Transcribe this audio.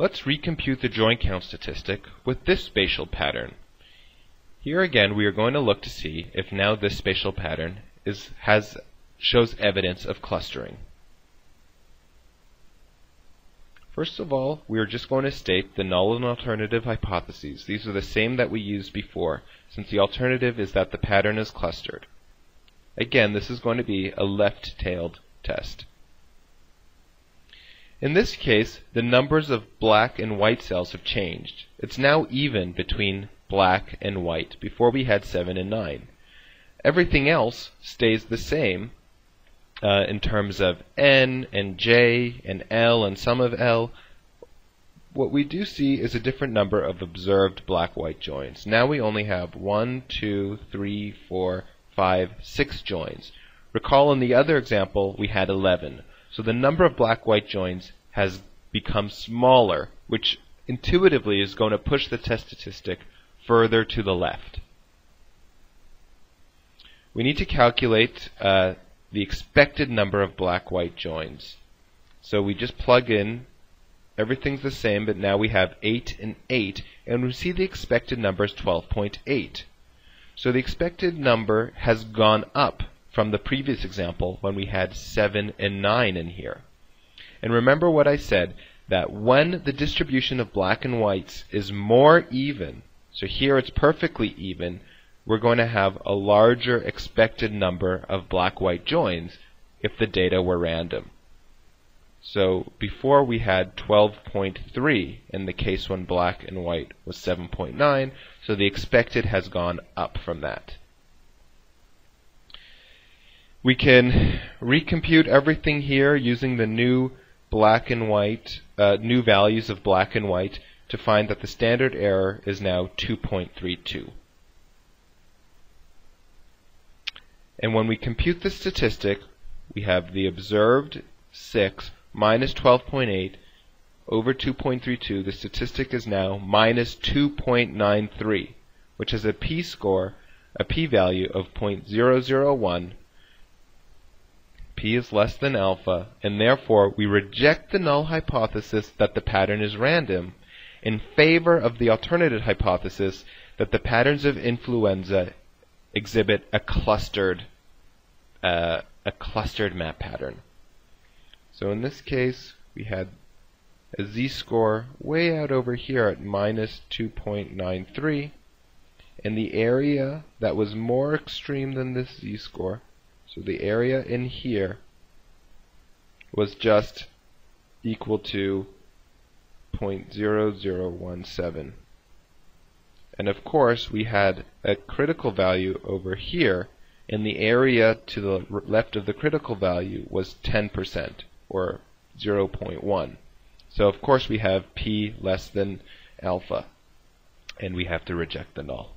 Let's recompute the join count statistic with this spatial pattern. Here again we are going to look to see if now this spatial pattern is, has, shows evidence of clustering. First of all, we are just going to state the null and alternative hypotheses. These are the same that we used before, since the alternative is that the pattern is clustered. Again, this is going to be a left-tailed test. In this case, the numbers of black and white cells have changed. It's now even between black and white. Before we had 7 and 9. Everything else stays the same uh, in terms of N and J and L and sum of L. What we do see is a different number of observed black-white joins. Now we only have one, two, three, four, five, six joins. Recall in the other example we had 11. So the number of black-white joins has become smaller, which intuitively is going to push the test statistic further to the left. We need to calculate uh, the expected number of black-white joins. So we just plug in, everything's the same, but now we have 8 and 8, and we see the expected number is 12.8. So the expected number has gone up from the previous example when we had 7 and 9 in here. And remember what I said, that when the distribution of black and whites is more even, so here it's perfectly even, we're going to have a larger expected number of black-white joins if the data were random. So before we had 12.3 in the case when black and white was 7.9, so the expected has gone up from that. We can recompute everything here using the new black and white, uh, new values of black and white to find that the standard error is now 2.32. And when we compute the statistic, we have the observed 6 minus 12.8 over 2.32. The statistic is now minus 2.93, which has a p-score, a p-value of 0.001 p is less than alpha, and therefore we reject the null hypothesis that the pattern is random in favor of the alternative hypothesis that the patterns of influenza exhibit a clustered uh, a clustered map pattern. So in this case, we had a z-score way out over here at minus 2.93, and the area that was more extreme than this z-score so the area in here was just equal to 0.0017. And of course, we had a critical value over here, and the area to the left of the critical value was 10%, or 0.1. So of course we have p less than alpha, and we have to reject the null.